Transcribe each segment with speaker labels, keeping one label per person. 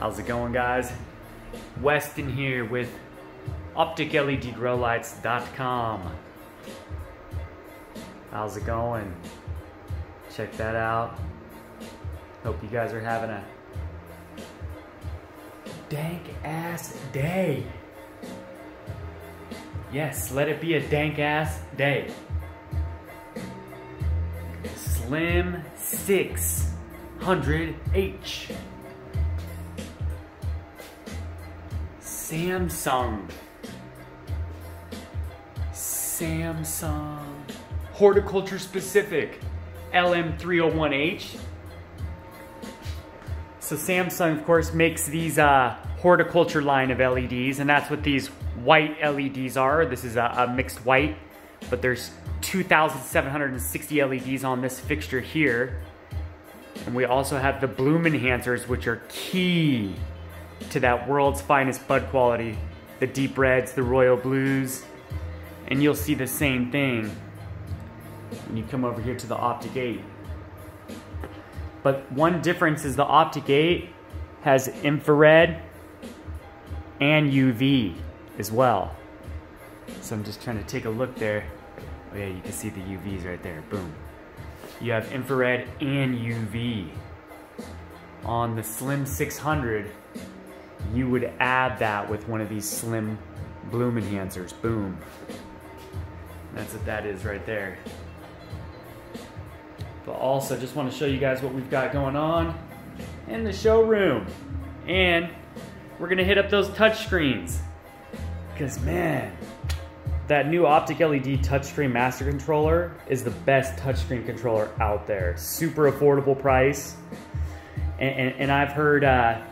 Speaker 1: How's it going, guys? Weston here with OpticLEDGrowlights.com. How's it going? Check that out. Hope you guys are having a dank ass day. Yes, let it be a dank ass day. Slim 600H. Samsung. Samsung. Horticulture specific. LM301H. So Samsung, of course, makes these uh, horticulture line of LEDs, and that's what these white LEDs are. This is a, a mixed white, but there's 2,760 LEDs on this fixture here. And we also have the bloom enhancers, which are key to that world's finest bud quality. The deep reds, the royal blues, and you'll see the same thing when you come over here to the Optic 8. But one difference is the Optic 8 has infrared and UV as well. So I'm just trying to take a look there. Oh yeah, you can see the UVs right there, boom. You have infrared and UV. On the Slim 600, you would add that with one of these slim bloom enhancers, boom. That's what that is right there. But also just want to show you guys what we've got going on in the showroom. And we're gonna hit up those touch screens. Cause man, that new Optic LED touchscreen master controller is the best touchscreen controller out there. Super affordable price. And, and, and I've heard uh,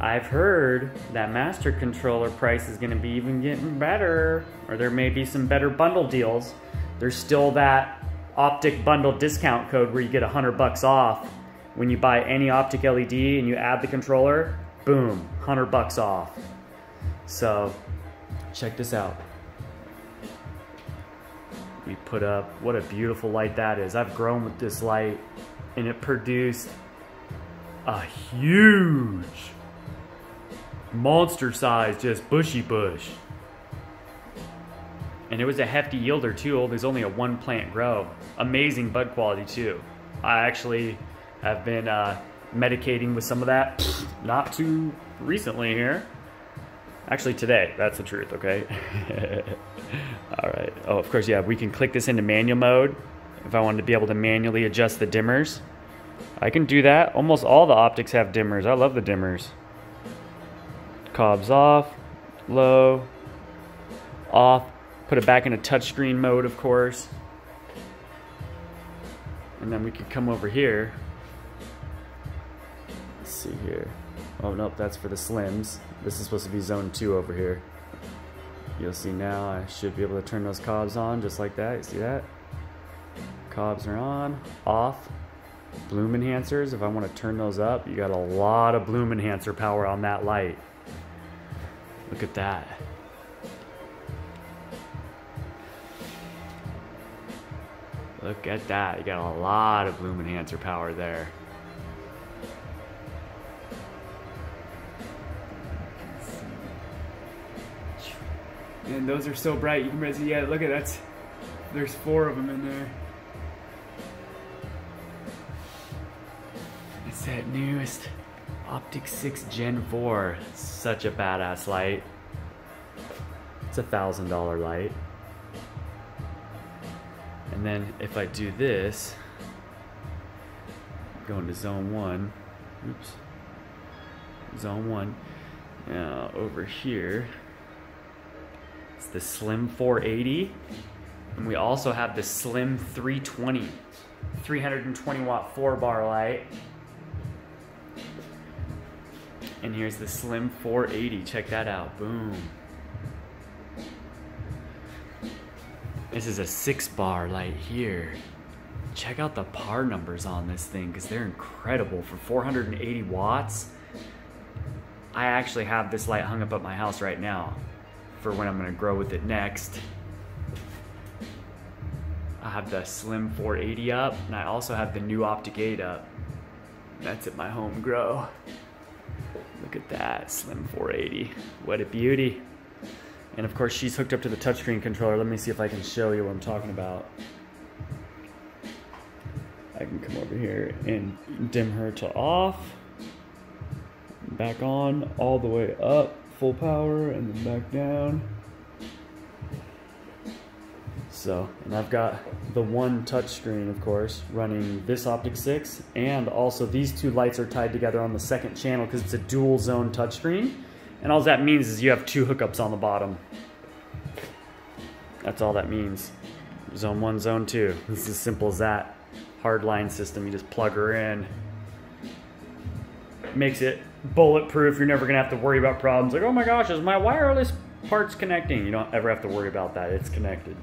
Speaker 1: I've heard that master controller price is gonna be even getting better, or there may be some better bundle deals. There's still that optic bundle discount code where you get 100 bucks off when you buy any optic LED and you add the controller, boom, 100 bucks off. So check this out. We put up, what a beautiful light that is. I've grown with this light and it produced a huge monster size, just bushy bush. And it was a hefty yielder too. There's only a one plant grow. Amazing bud quality too. I actually have been uh, medicating with some of that not too recently here. Actually today, that's the truth, okay? All right. Oh, of course, yeah, we can click this into manual mode if I wanted to be able to manually adjust the dimmers. I can do that. Almost all the optics have dimmers. I love the dimmers. Cobs off, low, off. Put it back into touchscreen mode, of course. And then we could come over here. Let's see here. Oh, nope, that's for the slims. This is supposed to be zone two over here. You'll see now I should be able to turn those cobs on just like that. You see that? Cobs are on, off. Bloom enhancers, if I want to turn those up, you got a lot of bloom enhancer power on that light. Look at that. Look at that. You got a lot of bloom enhancer power there. And those are so bright. You can see, yeah, look at that. There's four of them in there. It's that newest Optic 6 Gen 4. Such a badass light. It's a thousand dollar light. And then if I do this, go into zone one, oops, zone one. Now over here, it's the Slim 480. And we also have the Slim 320, 320 watt four bar light. And here's the Slim 480. Check that out. Boom. This is a six bar light here. Check out the par numbers on this thing because they're incredible. For 480 watts, I actually have this light hung up at my house right now for when I'm gonna grow with it next. I have the Slim 480 up and I also have the new Optic 8 up. That's at my home grow. Look at that, Slim 480. What a beauty. And of course, she's hooked up to the touchscreen controller. Let me see if I can show you what I'm talking about. I can come over here and dim her to off. Back on, all the way up, full power, and then back down. So, and I've got the one touchscreen, of course, running this Optic 6, and also these two lights are tied together on the second channel because it's a dual zone touchscreen. And all that means is you have two hookups on the bottom. That's all that means. Zone 1, Zone 2. It's as simple as that. Hardline system, you just plug her in. Makes it bulletproof. You're never to have to worry about problems like, oh my gosh, is my wireless parts connecting? You don't ever have to worry about that. It's connected.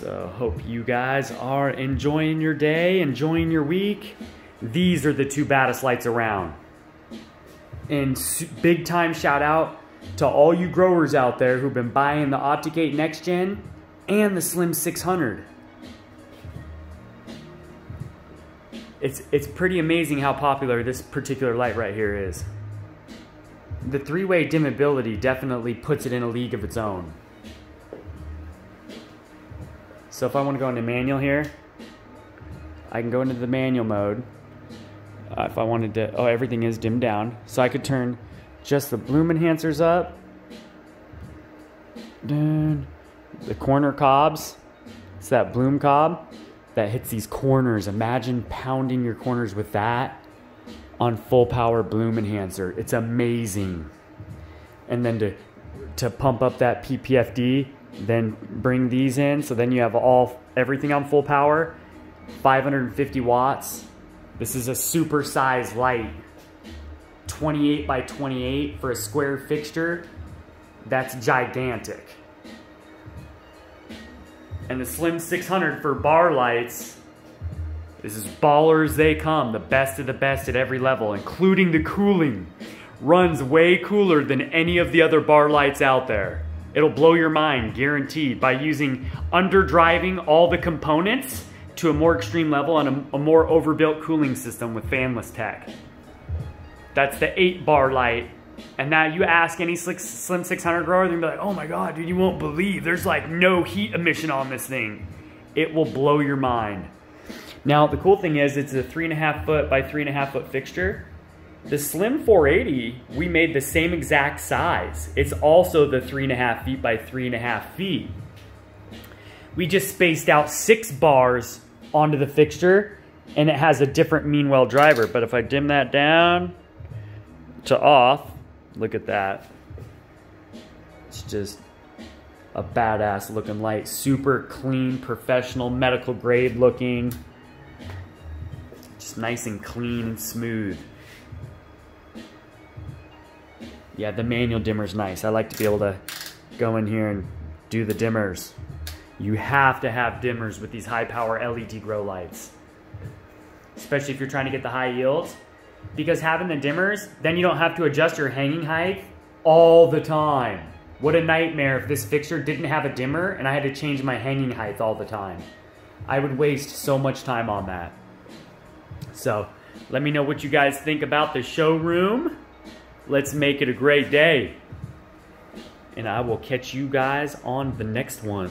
Speaker 1: So hope you guys are enjoying your day, enjoying your week. These are the two baddest lights around. And big time shout out to all you growers out there who've been buying the Optic8 Next Gen and the Slim 600. It's, it's pretty amazing how popular this particular light right here is. The three-way dimmability definitely puts it in a league of its own. So if I want to go into manual here, I can go into the manual mode. Uh, if I wanted to, oh, everything is dimmed down. So I could turn just the bloom enhancers up. Dun. The corner cobs. It's that bloom cob that hits these corners. Imagine pounding your corners with that on full power bloom enhancer. It's amazing. And then to to pump up that PPFD, then bring these in. So then you have all everything on full power, 550 watts. This is a super size light, 28 by 28 for a square fixture. That's gigantic. And the Slim 600 for bar lights, this is ballers they come, the best of the best at every level, including the cooling. Runs way cooler than any of the other bar lights out there. It'll blow your mind, guaranteed, by using underdriving all the components to a more extreme level on a, a more overbuilt cooling system with fanless tech. That's the 8 bar light. And now you ask any Slim 600 grower, they'll be like, oh my god, dude, you won't believe. There's like no heat emission on this thing. It will blow your mind. Now, the cool thing is it's a 3.5 foot by 3.5 foot fixture. The Slim 480, we made the same exact size. It's also the three and a half feet by three and a half feet. We just spaced out six bars onto the fixture and it has a different Meanwell driver. But if I dim that down to off, look at that. It's just a badass looking light. Super clean, professional, medical grade looking. Just nice and clean and smooth. Yeah, the manual dimmer is nice. I like to be able to go in here and do the dimmers. You have to have dimmers with these high power LED grow lights. Especially if you're trying to get the high yields. Because having the dimmers, then you don't have to adjust your hanging height all the time. What a nightmare if this fixture didn't have a dimmer and I had to change my hanging height all the time. I would waste so much time on that. So, let me know what you guys think about the showroom. Let's make it a great day. And I will catch you guys on the next one.